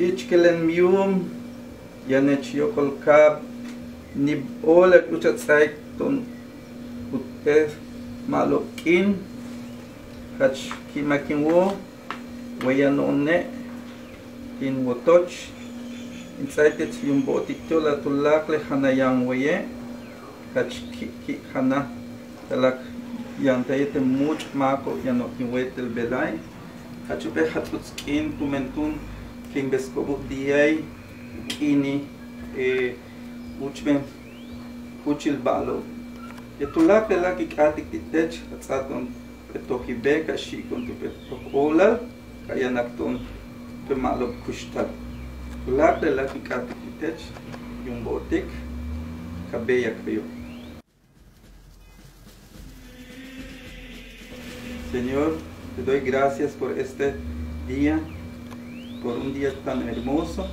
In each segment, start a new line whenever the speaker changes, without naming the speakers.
Kitschkelen mium, yanet yokol kab, nib olek luchat saik ton malo kin hach kimakin wo, wayanone, in wotoch, in saitet yum botitola tulak le hanayan waye, hach ki hana, talak yantayete much mako yanokin wetel belai, hachupe hatutskin tumentun, king beskobu diay, kini, eh, uchben, uchil balo. Yetulak lelak ikatik titech, atsaton petohibe kashikon tu petokolal, kaya nakton pemalo kushtat. Tulak lelak ikatik titech, yung botik, kabeyak kayo. Señor, te doy gracias por este día, por un día tan hermoso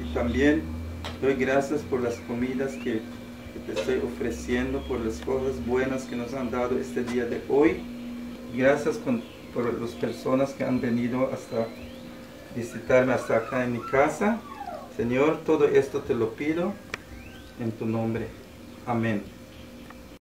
y también doy gracias por las comidas que, te estoy ofreciendo, por las cosas buenas que nos han dado este día de hoy. Gracias por las personas que han venido hasta visitarme hasta acá en mi casa. Señor, todo esto te lo pido en tu nombre. Amén.